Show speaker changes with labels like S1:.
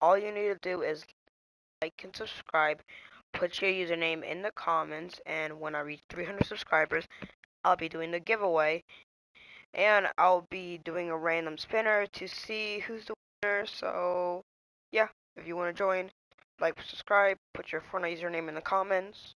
S1: All you need to do is like and subscribe, put your username in the comments, and when I reach 300 subscribers, I'll be doing the giveaway. And I'll be doing a random spinner to see who's the winner. So, yeah, if you want to join, like, subscribe, put your Fortnite username in the comments.